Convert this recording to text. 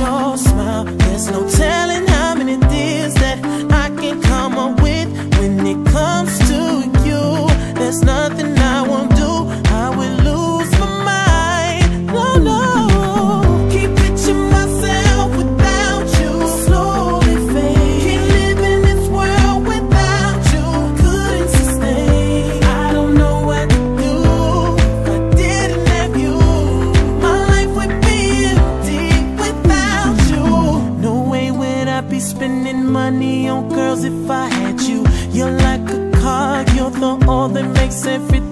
your smile. There's no telling spending money on girls if I had you. You're like a car, you're the oil that makes everything